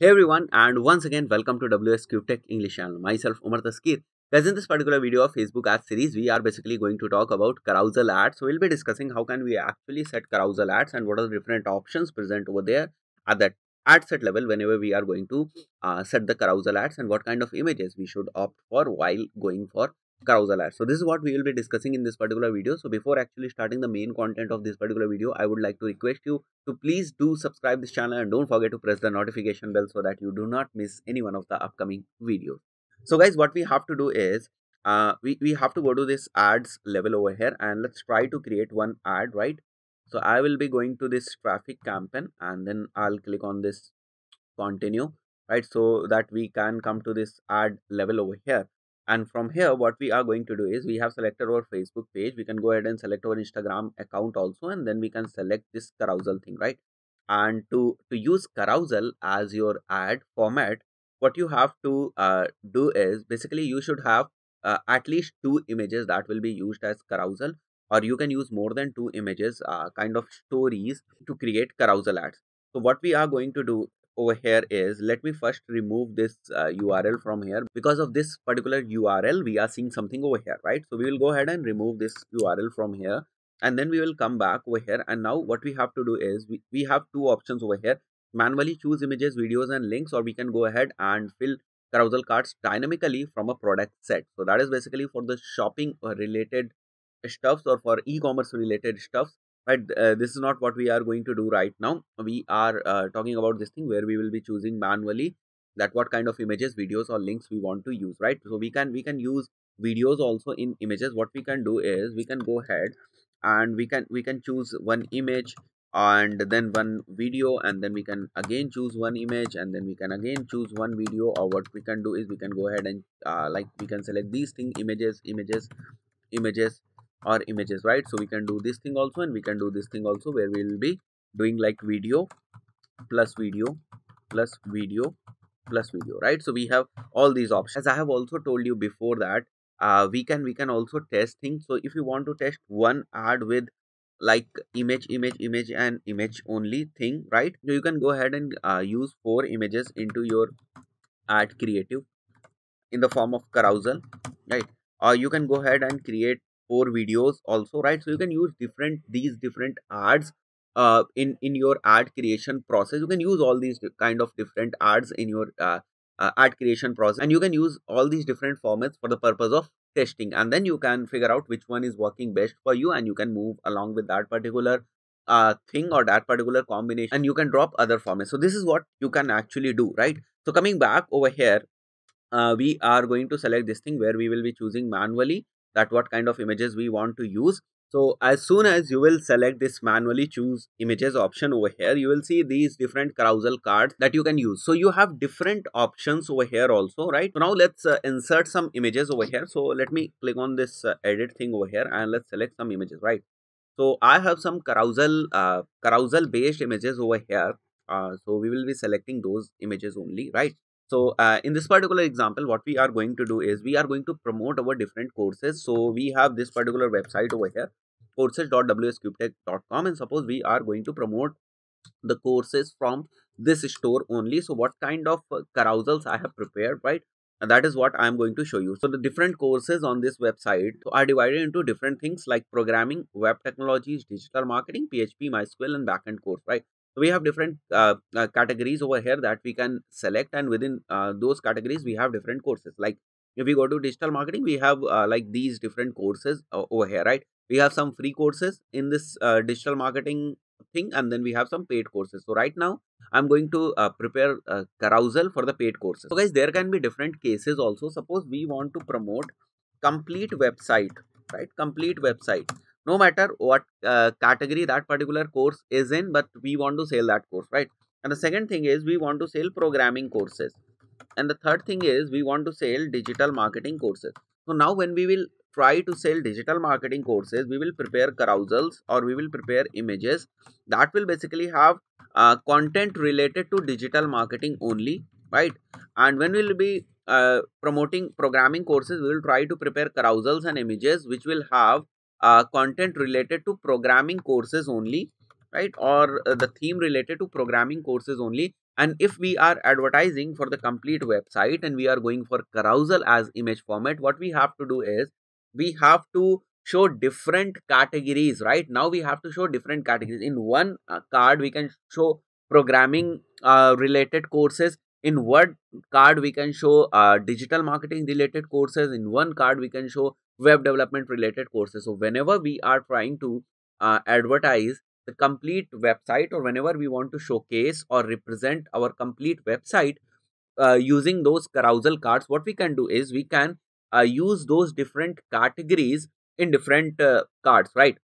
Hey everyone and once again welcome to WS Tech English channel. Myself Umar Taskir. Guys in this particular video of Facebook ad series we are basically going to talk about carousel ads. So we'll be discussing how can we actually set carousel ads and what are the different options present over there at that ad set level whenever we are going to uh, set the carousel ads and what kind of images we should opt for while going for carousel ads. So this is what we will be discussing in this particular video. So before actually starting the main content of this particular video, I would like to request you to please do subscribe this channel and don't forget to press the notification bell so that you do not miss any one of the upcoming videos. So guys, what we have to do is uh, we, we have to go to this ads level over here and let's try to create one ad, right? So I will be going to this traffic campaign and then I'll click on this continue, right? So that we can come to this ad level over here and from here what we are going to do is we have selected our facebook page. We can go ahead and select our instagram account also and then we can select this carousel thing right? And to to use carousel as your ad format what you have to uh, do is basically you should have uh, at least two images that will be used as carousel or you can use more than two images uh, kind of stories to create carousel ads. So what we are going to do over here is let me first remove this uh, url from here. Because of this particular url we are seeing something over here right? So we will go ahead and remove this url from here and then we will come back over here. And now what we have to do is we, we have two options over here. Manually choose images videos and links or we can go ahead and fill carousel cards dynamically from a product set. So that is basically for the shopping related stuffs or for e-commerce related stuffs right uh, this is not what we are going to do right now. We are uh, talking about this thing where we will be choosing manually that what kind of images videos or links we want to use right? So we can we can use videos also in images. What we can do is we can go ahead and we can we can choose one image and then one video and then we can again choose one image and then we can again choose one video or what we can do is we can go ahead and uh, like we can select these thing images images images or images right? So we can do this thing also and we can do this thing also where we will be doing like video plus video plus video plus video right? So we have all these options. As i have also told you before that uh, we can we can also test things. So if you want to test one ad with like image image image and image only thing right? So you can go ahead and uh, use four images into your ad creative in the form of carousel right? Or you can go ahead and create four videos also right? So you can use different these different ads uh, in in your ad creation process. You can use all these kind of different ads in your uh, uh, ad creation process. And you can use all these different formats for the purpose of testing. And then you can figure out which one is working best for you and you can move along with that particular uh, thing or that particular combination. And you can drop other formats. So this is what you can actually do right? So coming back over here uh, we are going to select this thing where we will be choosing manually that what kind of images we want to use. So as soon as you will select this manually choose images option over here you will see these different carousel cards that you can use. So you have different options over here also right? So now let's uh, insert some images over here. So let me click on this uh, edit thing over here and let's select some images right? So i have some carousel uh, carousel based images over here. Uh, so we will be selecting those images only right so uh, in this particular example, what we are going to do is we are going to promote our different courses. So we have this particular website over here, courses.wscubetech.com and suppose we are going to promote the courses from this store only. So what kind of uh, carousels I have prepared, right? And that is what I'm going to show you. So the different courses on this website are divided into different things like programming, web technologies, digital marketing, PHP, MySQL and backend course, right? So we have different uh, uh, categories over here that we can select and within uh, those categories we have different courses. Like if we go to digital marketing we have uh, like these different courses uh, over here right? We have some free courses in this uh, digital marketing thing and then we have some paid courses. So right now i'm going to prepare a carousel for the paid courses. So guys there can be different cases also. Suppose we want to promote complete website right? Complete website no matter what uh, category that particular course is in but we want to sell that course right? And the second thing is we want to sell programming courses. And the third thing is we want to sell digital marketing courses. So now when we will try to sell digital marketing courses we will prepare carousels or we will prepare images that will basically have uh, content related to digital marketing only right? And when we will be uh, promoting programming courses we will try to prepare carousels and images which will have uh, content related to programming courses only right? Or uh, the theme related to programming courses only. And if we are advertising for the complete website and we are going for carousel as image format what we have to do is we have to show different categories right? Now we have to show different categories. In one uh, card we can show programming uh, related courses. In one card we can show uh, digital marketing related courses. In one card we can show web development related courses. So whenever we are trying to uh, advertise the complete website or whenever we want to showcase or represent our complete website uh, using those carousel cards what we can do is we can uh, use those different categories in different uh, cards right?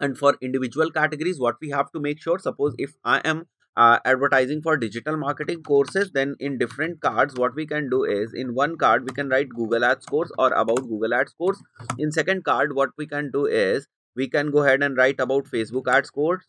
And for individual categories what we have to make sure suppose if i am uh, advertising for digital marketing courses then in different cards what we can do is in one card we can write google ads course or about google ads course. In second card what we can do is we can go ahead and write about facebook ads course.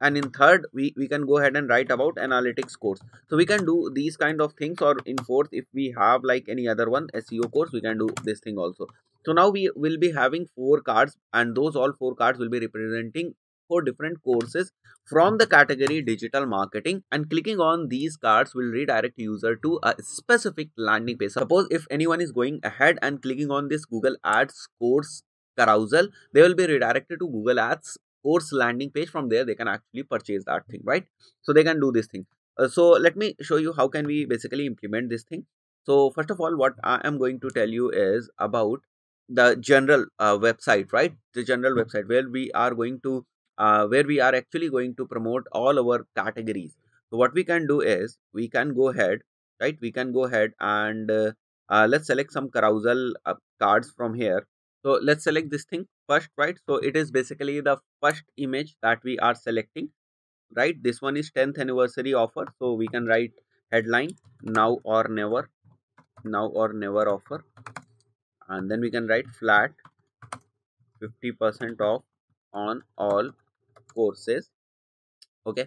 And in third we, we can go ahead and write about analytics course. So we can do these kind of things or in fourth if we have like any other one seo course we can do this thing also. So now we will be having four cards and those all four cards will be representing four different courses from the category digital marketing and clicking on these cards will redirect user to a specific landing page. Suppose if anyone is going ahead and clicking on this google ads course carousel they will be redirected to google ads course landing page. From there they can actually purchase that thing right? So they can do this thing. Uh, so let me show you how can we basically implement this thing. So first of all what i am going to tell you is about the general uh, website right? The general website where we are going to uh, where we are actually going to promote all our categories. So what we can do is we can go ahead right? We can go ahead and uh, uh, let's select some carousel uh, cards from here. So let's select this thing first right? So it is basically the first image that we are selecting right? This one is 10th anniversary offer. So we can write headline now or never now or never offer. And then we can write flat 50% off on all courses okay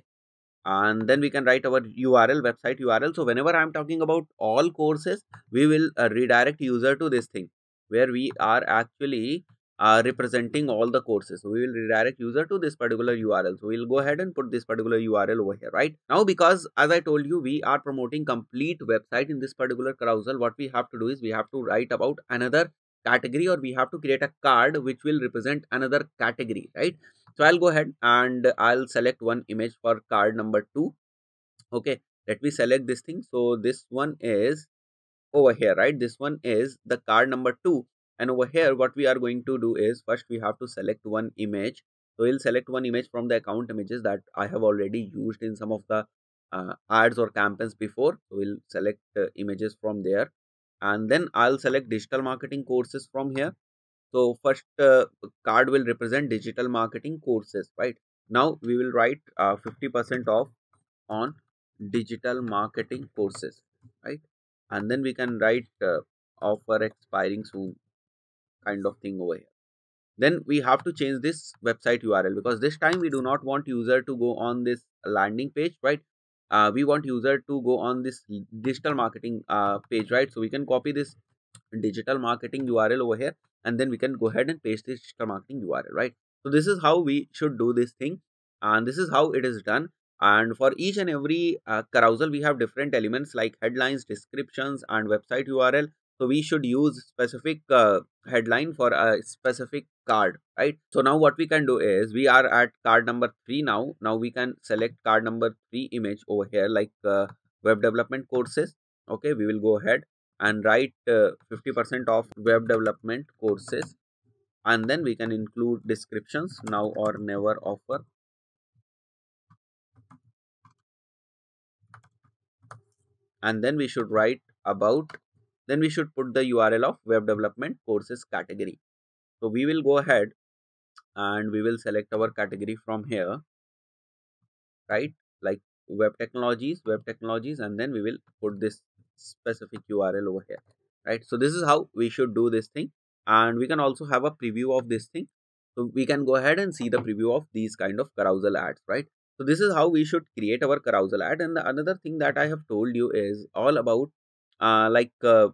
and then we can write our url website url so whenever i'm talking about all courses we will uh, redirect user to this thing where we are actually uh, representing all the courses. So we will redirect user to this particular URL. So we'll go ahead and put this particular URL over here, right? Now, because as I told you, we are promoting complete website in this particular carousel. What we have to do is we have to write about another category or we have to create a card which will represent another category, right? So I'll go ahead and I'll select one image for card number two. Okay, let me select this thing. So this one is over here, right? This one is the card number two and over here what we are going to do is first we have to select one image so we'll select one image from the account images that i have already used in some of the uh, ads or campaigns before so we'll select uh, images from there and then i'll select digital marketing courses from here. So first uh, card will represent digital marketing courses right? Now we will write 50% uh, off on digital marketing courses right? And then we can write uh, offer expiring soon kind of thing over here. Then we have to change this website url because this time we do not want user to go on this landing page right uh, we want user to go on this digital marketing uh, page right? So we can copy this digital marketing url over here and then we can go ahead and paste this digital marketing url right? So this is how we should do this thing and this is how it is done. And for each and every uh, carousel we have different elements like headlines descriptions and website url so we should use specific uh, headline for a specific card right? So now what we can do is we are at card number three now. Now we can select card number three image over here like uh, web development courses. Okay we will go ahead and write 50% uh, of web development courses. And then we can include descriptions now or never offer. And then we should write about then we should put the url of web development courses category so we will go ahead and we will select our category from here right? Like web technologies web technologies and then we will put this specific url over here right? So this is how we should do this thing. And we can also have a preview of this thing. So we can go ahead and see the preview of these kind of carousel ads right? So this is how we should create our carousel ad. And the another thing that i have told you is all about uh, like uh,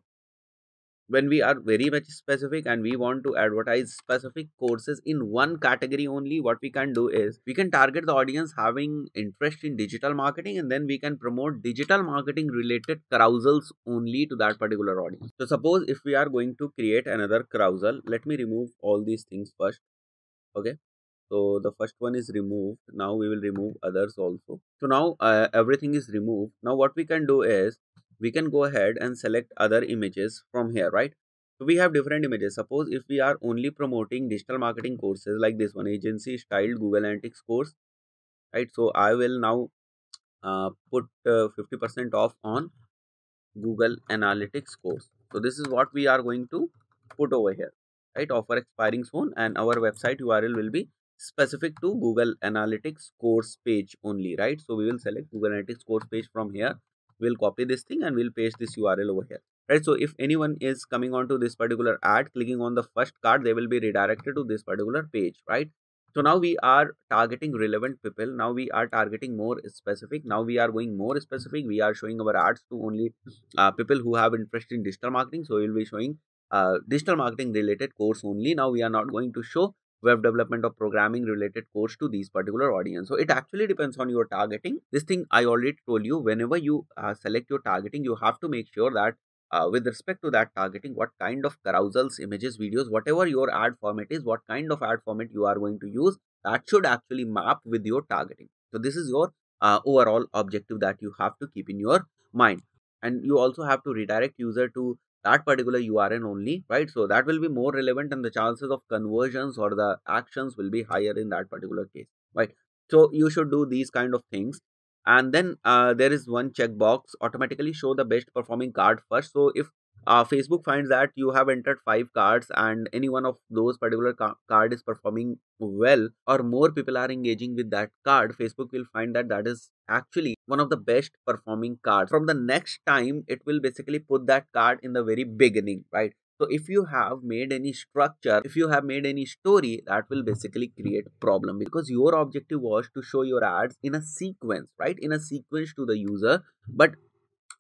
when we are very much specific and we want to advertise specific courses in one category only what we can do is we can target the audience having interest in digital marketing and then we can promote digital marketing related carousels only to that particular audience. So suppose if we are going to create another carousel let me remove all these things first okay? So the first one is removed. Now we will remove others also. So now uh, everything is removed. Now what we can do is we can go ahead and select other images from here right? So we have different images. Suppose if we are only promoting digital marketing courses like this one agency styled google analytics course right? So i will now uh, put 50% uh, off on google analytics course. So this is what we are going to put over here right? Offer expiring soon and our website url will be specific to google analytics course page only right? So we will select google analytics course page from here we'll copy this thing and we'll paste this url over here right? So if anyone is coming on to this particular ad clicking on the first card they will be redirected to this particular page right? So now we are targeting relevant people. Now we are targeting more specific. Now we are going more specific. We are showing our ads to only uh, people who have interest in digital marketing. So we'll be showing uh, digital marketing related course only. Now we are not going to show web development or programming related course to these particular audience. So it actually depends on your targeting. This thing i already told you whenever you uh, select your targeting you have to make sure that uh, with respect to that targeting what kind of carousels images videos whatever your ad format is what kind of ad format you are going to use that should actually map with your targeting. So this is your uh, overall objective that you have to keep in your mind. And you also have to redirect user to that particular URL only, right? So that will be more relevant and the chances of conversions or the actions will be higher in that particular case, right? So you should do these kind of things. And then uh, there is one checkbox automatically show the best performing card first. So if uh, Facebook finds that you have entered five cards and any one of those particular ca card is performing well or more people are engaging with that card, Facebook will find that that is actually one of the best performing cards. From the next time, it will basically put that card in the very beginning, right? So if you have made any structure, if you have made any story, that will basically create problem because your objective was to show your ads in a sequence, right? In a sequence to the user. But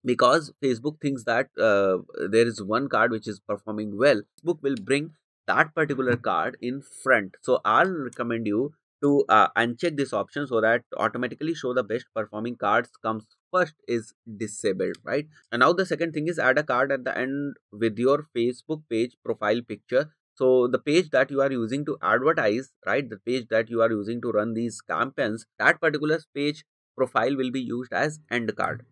because facebook thinks that uh, there is one card which is performing well facebook will bring that particular card in front. So i'll recommend you to uh, uncheck this option so that automatically show the best performing cards comes first is disabled right? And now the second thing is add a card at the end with your facebook page profile picture. So the page that you are using to advertise right the page that you are using to run these campaigns that particular page profile will be used as end card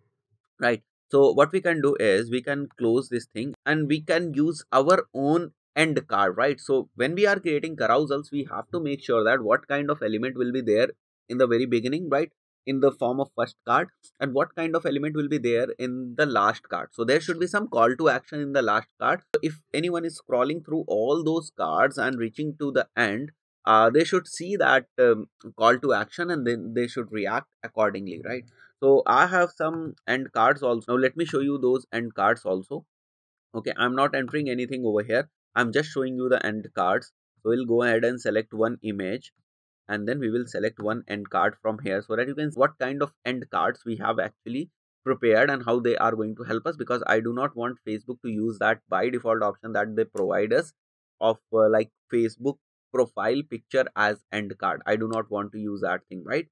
right so what we can do is we can close this thing and we can use our own end card, right? So when we are creating carousels, we have to make sure that what kind of element will be there in the very beginning, right? in the form of first card and what kind of element will be there in the last card so there should be some call to action in the last card if anyone is scrolling through all those cards and reaching to the end uh, they should see that um, call to action and then they should react accordingly right so i have some end cards also. Now let me show you those end cards also. Okay i'm not entering anything over here. I'm just showing you the end cards. So we'll go ahead and select one image and then we will select one end card from here so that you can see what kind of end cards we have actually prepared and how they are going to help us because i do not want facebook to use that by default option that they provide us of uh, like facebook profile picture as end card. I do not want to use that thing right?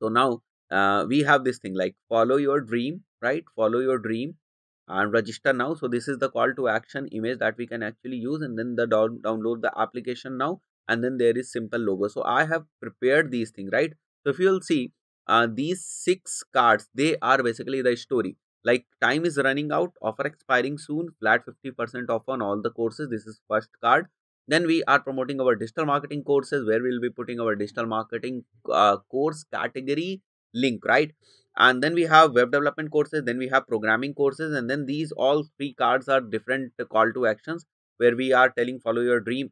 So now uh, we have this thing like follow your dream right? Follow your dream and register now. So this is the call to action image that we can actually use and then the down download the application now and then there is simple logo. So i have prepared these things right? So if you'll see uh, these six cards they are basically the story. Like time is running out offer expiring soon flat 50 percent off on all the courses. This is first card. Then we are promoting our digital marketing courses where we'll be putting our digital marketing uh, course category link right and then we have web development courses then we have programming courses and then these all three cards are different call to actions where we are telling follow your dream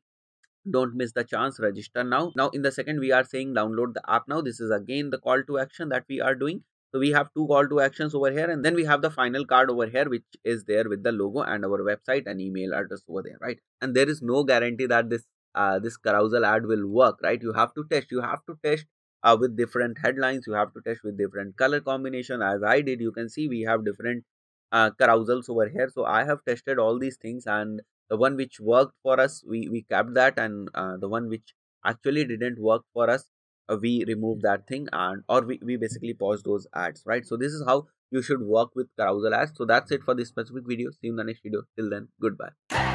don't miss the chance register now now in the second we are saying download the app now this is again the call to action that we are doing so we have two call to actions over here and then we have the final card over here which is there with the logo and our website and email address over there, right? And there is no guarantee that this uh, this carousel ad will work, right? You have to test. You have to test uh, with different headlines. You have to test with different color combination. As I did, you can see we have different uh, carousels over here. So i have tested all these things and the one which worked for us we we kept that and uh, the one which actually didn't work for us uh, we remove that thing and or we, we basically pause those ads right? So this is how you should work with carousel ads. So that's it for this specific video. See you in the next video. Till then goodbye